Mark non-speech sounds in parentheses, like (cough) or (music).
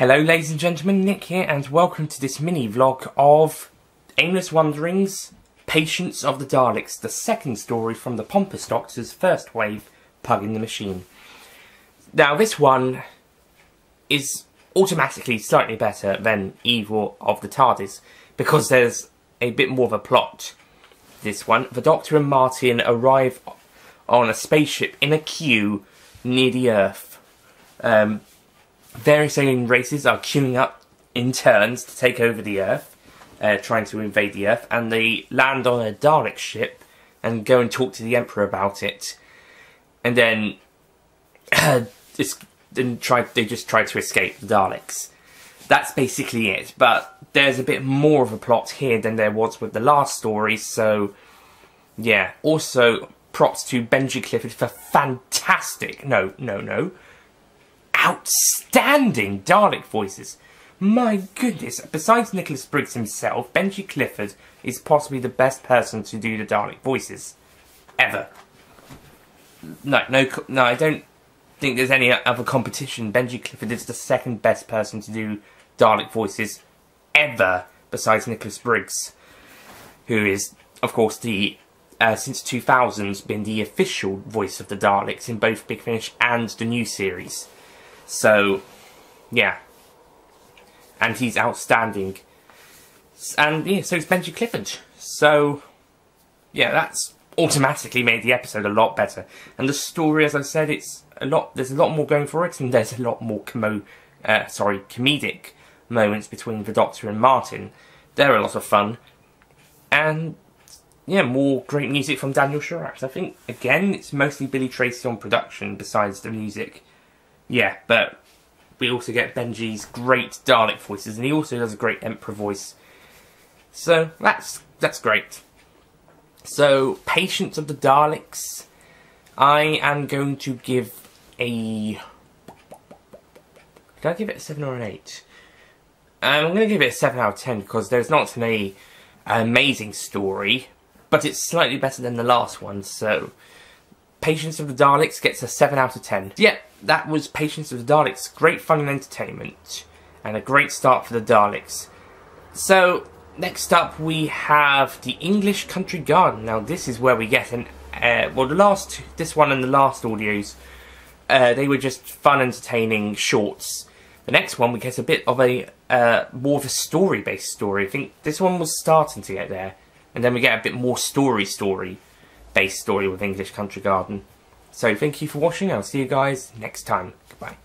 Hello ladies and gentlemen, Nick here and welcome to this mini vlog of Aimless Wanderings, Patience of the Daleks, the second story from the Pompous Doctor's first wave, Pug in the Machine. Now this one is automatically slightly better than Evil of the TARDIS because there's a bit more of a plot. This one, the Doctor and Martin arrive on a spaceship in a queue near the Earth. Um, various alien races are queuing up in turns to take over the Earth, uh, trying to invade the Earth, and they land on a Dalek ship and go and talk to the Emperor about it. And then, (coughs) then try they just try to escape the Daleks. That's basically it. But there's a bit more of a plot here than there was with the last story. So, yeah. Also, props to Benji Clifford for fantastic. No, no, no outstanding Dalek voices. My goodness, besides Nicholas Briggs himself, Benji Clifford is possibly the best person to do the Dalek voices. Ever. No, no, no, I don't think there's any other competition. Benji Clifford is the second best person to do Dalek voices ever, besides Nicholas Briggs, who is, of course, the uh, since 2000 been the official voice of the Daleks in both Big Finish and the new series. So, yeah. And he's outstanding. And yeah, so it's Benji Clifford. So, yeah, that's automatically made the episode a lot better. And the story, as I said, it's a lot. There's a lot more going for it, and there's a lot more commo, uh, sorry, comedic moments between the Doctor and Martin. They're a lot of fun, and yeah, more great music from Daniel Sharratt. I think again, it's mostly Billy Tracy on production, besides the music. Yeah, but we also get Benji's great Dalek voices, and he also does a great Emperor voice. So that's that's great. So, Patience of the Daleks, I am going to give a. Did I give it a seven or an eight? Um, I'm going to give it a seven out of ten because there's not an, amazing story, but it's slightly better than the last one. So, Patience of the Daleks gets a 7 out of 10. Yeah, that was Patience of the Daleks. Great fun and entertainment. And a great start for the Daleks. So, next up we have the English Country Garden. Now, this is where we get an... Uh, well, the last... This one and the last audios, uh, they were just fun, entertaining shorts. The next one, we get a bit of a... Uh, more of a story-based story. I think this one was starting to get there. And then we get a bit more story story based story with English Country Garden. So thank you for watching. I'll see you guys next time. Goodbye.